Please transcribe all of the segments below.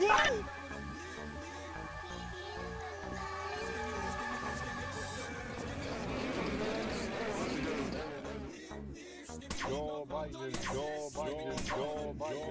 Whoa! What?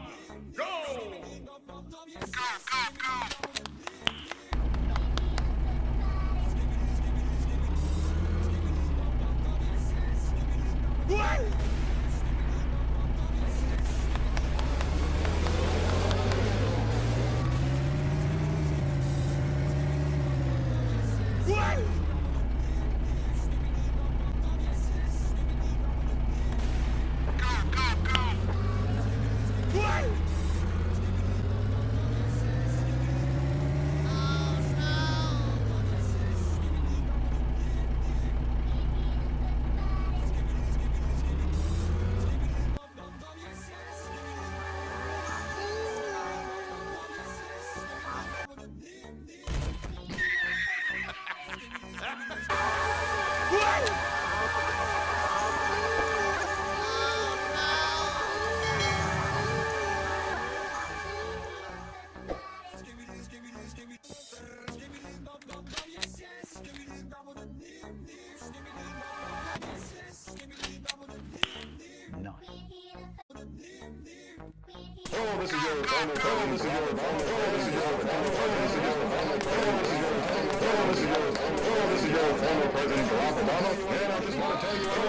not. President Barack Obama, and I just want to tell you,